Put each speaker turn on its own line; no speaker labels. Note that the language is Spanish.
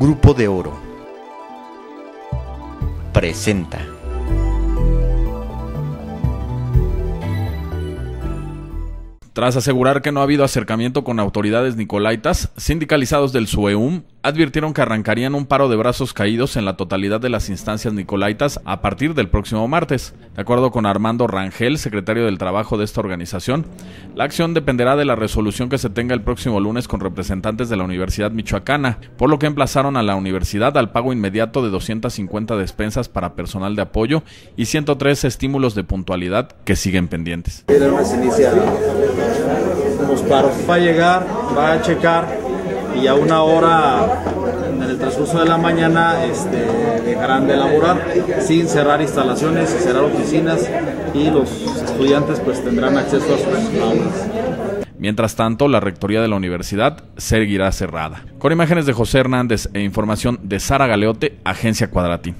Grupo de Oro presenta.
Tras asegurar que no ha habido acercamiento con autoridades nicolaitas, sindicalizados del SUEUM advirtieron que arrancarían un paro de brazos caídos en la totalidad de las instancias nicolaitas a partir del próximo martes. De acuerdo con Armando Rangel, secretario del Trabajo de esta organización, la acción dependerá de la resolución que se tenga el próximo lunes con representantes de la Universidad Michoacana, por lo que emplazaron a la universidad al pago inmediato de 250 despensas para personal de apoyo y 103 estímulos de puntualidad que siguen pendientes.
Va a llegar, va a checar y a una hora en el transcurso de la mañana este, dejarán de elaborar sin cerrar instalaciones y cerrar oficinas y los estudiantes pues tendrán acceso a sus aulas.
Mientras tanto, la rectoría de la universidad seguirá cerrada. Con imágenes de José Hernández e información de Sara Galeote, Agencia Cuadratín.